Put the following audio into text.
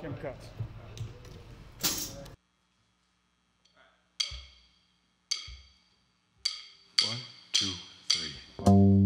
Kim cuts. One, two, three.